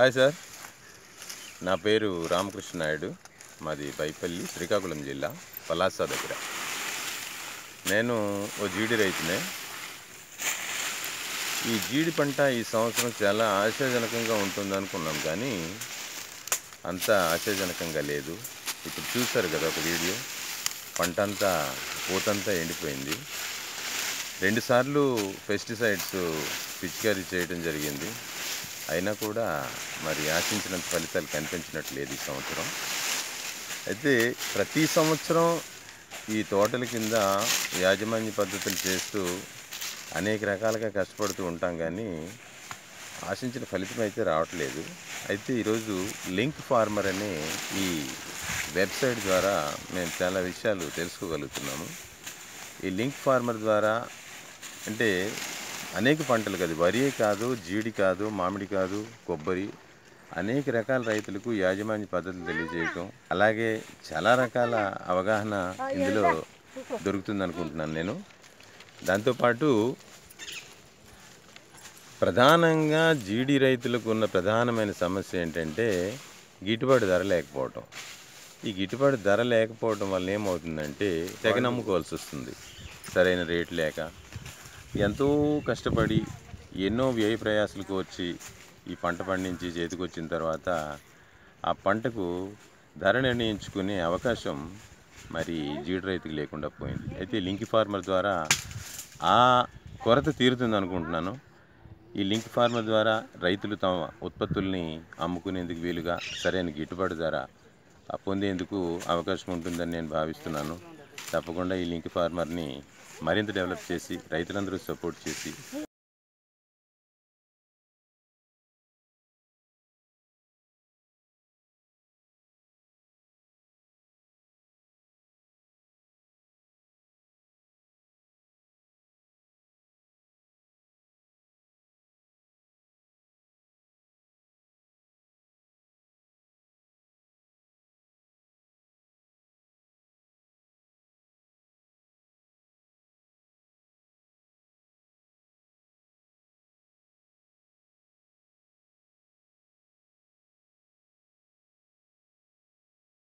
Hi sir. నా పేరు రామకృష్ణ నాయుడు మాది బైపల్లి శ్రీకాకుళం జిల్లా పలాస దగ్గర. నేను ఓ జీడి రైతునే. ఈ జీడి పంట ఈ సంవత్సరం చాలా ఆశాజనకంగా ఉంటుంది అనుకున్నాం కానీ అంత ఆశాజనకంగా లేదు. ఇప్పుడు చూశారు కదా ఒక వీడియో. పంట అంతా పూతంతా ఎండిపోయింది. రెండుసార్లు పెస్టిసైడ్స్ పిచికారీ చేయడం జరిగింది. అయినా కూడా మరి ఆశించినంత ఫలితాలు కనిపించినట్లేదు ఈ సంవత్సరం. అయితే ప్రతి సంవత్సరం ఈ తోటల కింద యాజమాన్య పద్ధతులు చేస్తూ అనేక రకాలుగా కష్టపడుతూ ఉంటాం కానీ ఆశించిన ఫలితం అయితే రావట్లేదు. అయితే ఈరోజు లింక్ ఫార్మర్ అనే ఈ వెబ్సైట్ ద్వారా మేము చాలా విషయాలు తెలుసుకోగలుగుతున్నాము. ఈ లింక్ ఫార్మర్ ద్వారా అంటే అనేక పంటలు కాదు. వరి కాదు జీడి కాదు మామిడి కాదు కొబ్బరి అనేక రకాల రైతులకు యాజమాన్య పద్ధతులు తెలియజేయటం అలాగే చాలా రకాల అవగాహన ఇందులో దొరుకుతుంది అనుకుంటున్నాను నేను దాంతోపాటు ప్రధానంగా జీడి రైతులకు ఉన్న ప్రధానమైన సమస్య ఏంటంటే గిట్టుబాటు ధర లేకపోవటం. ఈ గిట్టుబాటు ధర లేకపోవడం వల్ల ఏమవుతుందంటే తెగ నమ్ముకోవాల్సి వస్తుంది. సరైన రేటు లేక ఎంతో కష్టపడి ఎన్నో వ్యయ ప్రయాసాలకు వచ్చి ఈ పంట పండించి చేతికి వచ్చిన తర్వాత ఆ పంటకు ధర నిర్ణయించుకునే అవకాశం మరి జీడి రైతుకు లేకుండా పోయింది. అయితే లింక్ ఫార్మర్ ద్వారా ఆ కొరత తీరుతుంది అనుకుంటున్నాను. ఈ లింక్ ఫార్మర్ ద్వారా రైతులు తమ ఉత్పత్తుల్ని అమ్ముకునేందుకు వీలుగా సరైన గిట్టుబాటు ధర పొందేందుకు అవకాశం ఉంటుందని నేను భావిస్తున్నాను. తప్పకుండా ఈ లింక్ ఫార్మర్ని మరింత డెవలప్ చేసి రైతులందరూ సపోర్ట్ చేసి